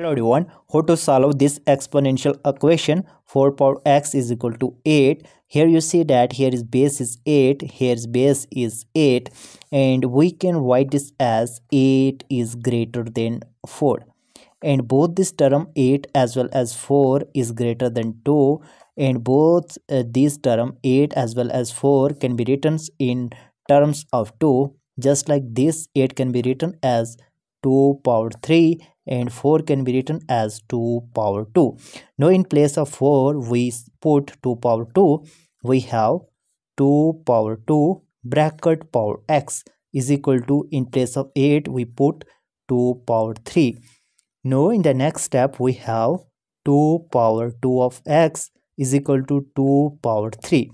Hello everyone, how to solve this exponential equation? 4 power x is equal to 8. Here you see that here is base is 8, here's base is 8 and we can write this as 8 is greater than 4. And both this term 8 as well as 4 is greater than 2 and both uh, this term 8 as well as 4 can be written in terms of 2 just like this 8 can be written as 2 power 3 and 4 can be written as 2 power 2 now in place of 4 we put 2 power 2 we have 2 power 2 bracket power x is equal to in place of 8 we put 2 power 3 now in the next step we have 2 power 2 of x is equal to 2 power 3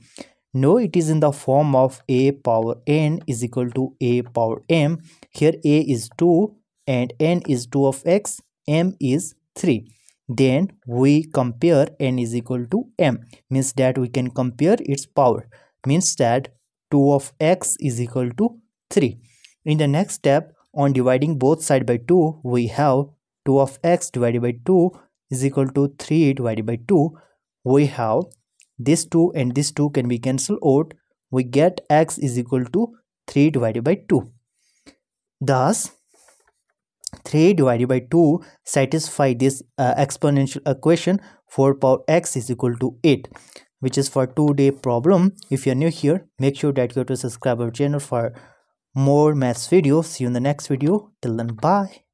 now it is in the form of a power n is equal to a power m. Here a is 2 and n is 2 of x m is 3 then we compare n is equal to m. Means that we can compare its power. Means that 2 of x is equal to 3 in the next step on dividing both side by 2 we have 2 of x divided by 2 is equal to 3 divided by 2 we have this 2 and this 2 can be cancelled out. We get x is equal to 3 divided by 2 thus 3 divided by 2 satisfy this uh, exponential equation 4 power x is equal to 8 which is for two-day problem. If you're new here make sure that you go to subscribe our channel for more maths videos. See you in the next video. Till then bye